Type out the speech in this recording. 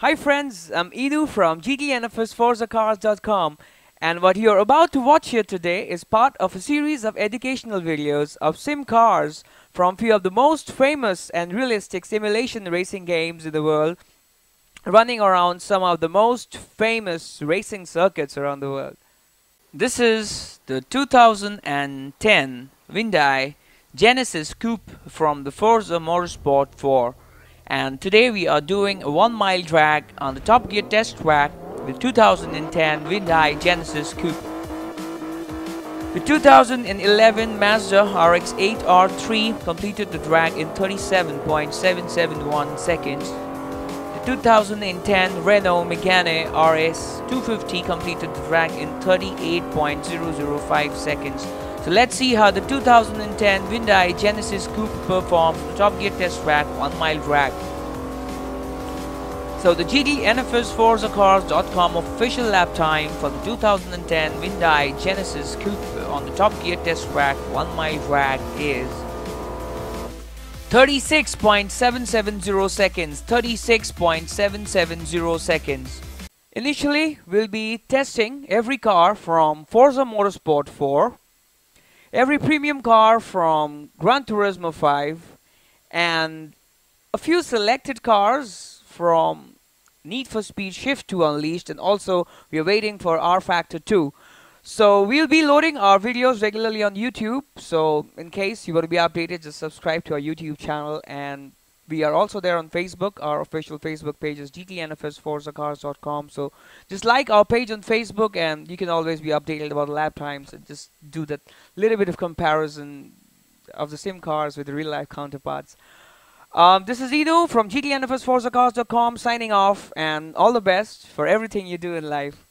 Hi friends, I'm Edu from GTNFSForzaCars.com and what you're about to watch here today is part of a series of educational videos of sim cars from few of the most famous and realistic simulation racing games in the world running around some of the most famous racing circuits around the world. This is the 2010 Hyundai Genesis Coupe from the Forza Motorsport 4 and today we are doing a one mile drag on the Top Gear test track with 2010 Hyundai Genesis Coupe. The 2011 Mazda RX-8 R3 completed the drag in 37.771 seconds. The 2010 Renault Megane RS 250 completed the drag in 38.005 seconds. So let's see how the 2010 Hyundai Genesis Coupe performs the Top Gear test track 1 mile drag. So the GT NFS ForzaCars.com official lap time for the 2010 Hyundai Genesis Coupe on the Top Gear test track 1 mile drag is 36.770 seconds 36.770 seconds. Initially, we'll be testing every car from Forza Motorsport 4 every premium car from Gran Turismo 5 and a few selected cars from Need for Speed Shift 2 Unleashed and also we are waiting for rFactor 2. So we'll be loading our videos regularly on YouTube. So in case you want to be updated, just subscribe to our YouTube channel and we are also there on Facebook. Our official Facebook page is gtnfsforzacars.com. So just like our page on Facebook, and you can always be updated about the lap times and just do that little bit of comparison of the sim cars with the real life counterparts. Um, this is Edu from gtnfsforzacars.com signing off, and all the best for everything you do in life.